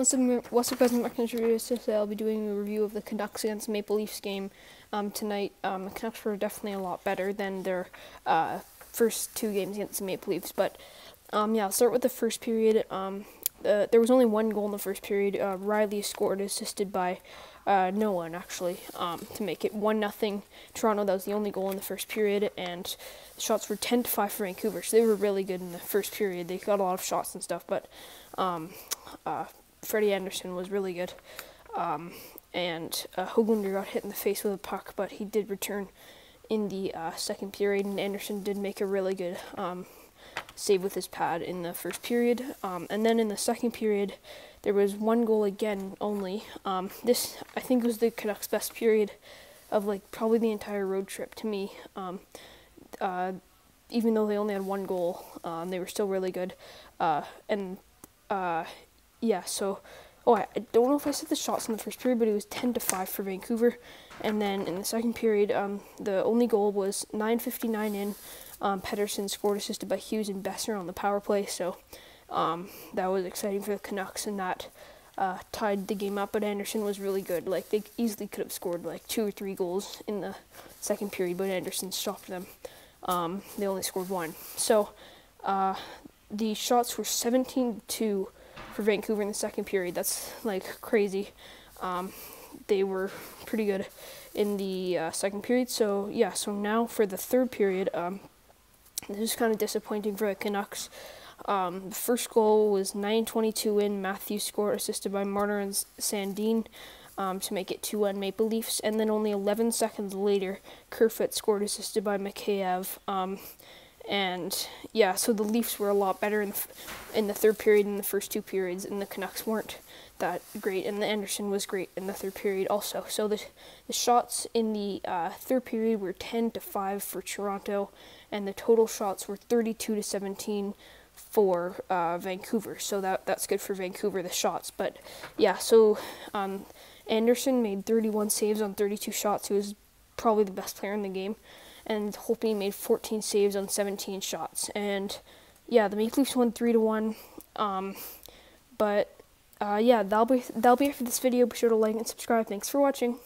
What's up, what's guys, I'm Mark Today I'll be doing a review of the Canucks against Maple Leafs game um, tonight. Um, the Canucks were definitely a lot better than their uh, first two games against the Maple Leafs. But um, yeah, I'll start with the first period. Um, there was only one goal in the first period. Uh, Rielly scored, assisted by uh, no one actually, um, to make it one nothing. Toronto. That was the only goal in the first period, and the shots were ten to five for Vancouver. So they were really good in the first period. They got a lot of shots and stuff, but um, uh, Freddie Andersen was really good. Um, and uh, Hoglander got hit in the face with a puck, but he did return in the uh, second period, and Andersen did make a really good um, save with his pad in the first period. Um, and then in the second period, there was one goal again only. Um, this, I think, was the Canucks' best period of like probably the entire road trip to me. Um, uh, even though they only had one goal, um, they were still really good. Uh, and uh, yeah, so oh, I, don't know if I said the shots in the first period, but it was 10 to 5 for Vancouver. And then in the second period, um, the only goal was 9:59 in. Um, Pettersson scored, assisted by Hughes and Boeser on the power play. So um, that was exciting for the Canucks, and that uh, tied the game up. But Andersen was really good. Like they easily could have scored like two or three goals in the second period, but Andersen stopped them. Um, they only scored one. So uh, the shots were 17 to for Vancouver in the second period. That's like crazy. Um, they were pretty good in the uh, second period. So yeah, so now for the third period, um, this is kind of disappointing for the Canucks. Um, the first goal was 9:22 in. Matthews scored, assisted by Marner and Sandin. Um, to make it 2-1 Maple Leafs, and then only 11 seconds later, Kerfoot scored, assisted by Mikheyev. Um, and yeah, so the Leafs were a lot better in the, in the third period in the first two periods, and the Canucks weren't that great, and the Andersen was great in the third period also. So the the shots in the uh, third period were 10 to 5 for Toronto, and the total shots were 32 to 17 for uh, Vancouver. So that that's good for Vancouver the shots. But yeah, so um, Andersen made 31 saves on 32 shots. He was probably the best player in the game and Holtby made 14 saves on 17 shots. And yeah, the Maple Leafs won three to one. Um, but uh, yeah, that'll be that'll be it for this video. Be sure to like and subscribe. Thanks for watching.